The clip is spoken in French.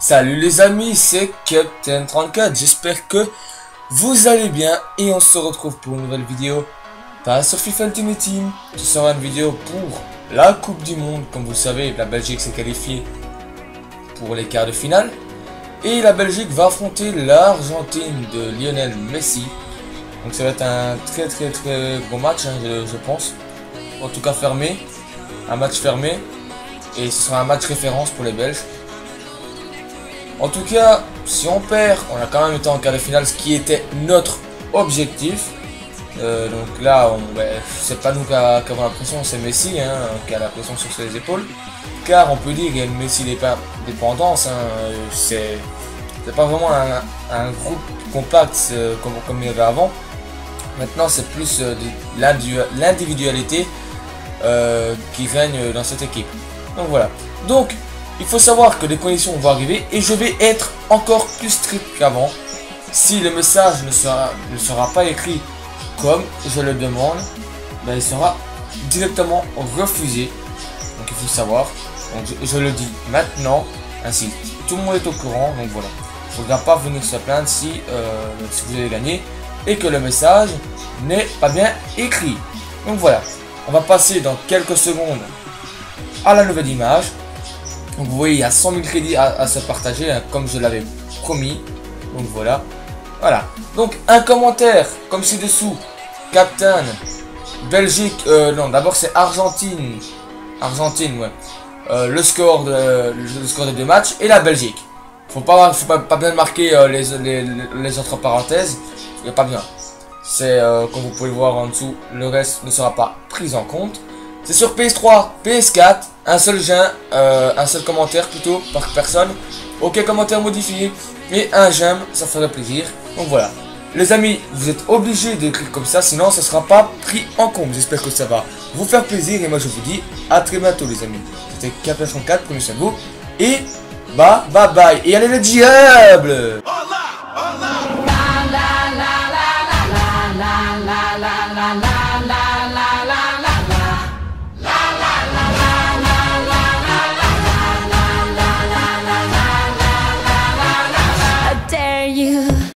Salut les amis, c'est Captain34, j'espère que vous allez bien et on se retrouve pour une nouvelle vidéo. Sur FIFA Ultimate Team, ce sera une vidéo pour la Coupe du Monde, comme vous le savez, la Belgique s'est qualifiée pour les quarts de finale. Et la Belgique va affronter l'Argentine de Lionel Messi, donc ça va être un très très très gros match, hein, je pense, en tout cas fermé, un match fermé. Et ce sera un match référence pour les Belges. En tout cas, si on perd, on a quand même été en quart de finale, ce qui était notre objectif. Euh, donc là, ben, c'est pas nous qui avons la pression, c'est Messi hein, qui a la pression sur ses épaules. Car on peut dire qu'il y a une Messi dépendance. Hein, c'est pas vraiment un, groupe compact euh, comme, comme il y avait avant. Maintenant, c'est plus euh, l'individualité qui règne dans cette équipe. Donc voilà. Donc, il faut savoir que les conditions vont arriver et je vais être encore plus strict qu'avant. Si le message ne sera, ne sera pas écrit comme je le demande, ben, il sera directement refusé. Donc il faut savoir. Je, le dis maintenant, ainsi tout le monde est au courant. Donc voilà. Il ne faudra pas venir se plaindre si, euh, si vous avez gagné et que le message n'est pas bien écrit. Donc voilà. On va passer dans quelques secondes à la nouvelle image. Donc vous voyez, il y a 100 000 crédits à, se partager, hein, comme je l'avais promis. Donc voilà. Voilà. Donc un commentaire, comme ci-dessous. Captain, Belgique, euh, non, d'abord c'est Argentine. Argentine, ouais. Euh, le score de le score des deux matchs et la Belgique. Faut pas faut pas, bien marquer euh, les, les, autres parenthèses. Il n'y a pas bien. C'est comme vous pouvez voir en dessous, le reste ne sera pas pris en compte. C'est sur PS3, PS4, un seul j'aime, euh, un seul commentaire plutôt par personne. Aucun commentaire modifié et un j'aime, ça ferait plaisir. Donc voilà. Les amis, vous êtes obligés d'écrire comme ça, sinon ça sera pas pris en compte. J'espère que ça va vous faire plaisir et moi je vous dis à très bientôt les amis. C'était K4, prenez soin de vous et bah bye bye et allez le diable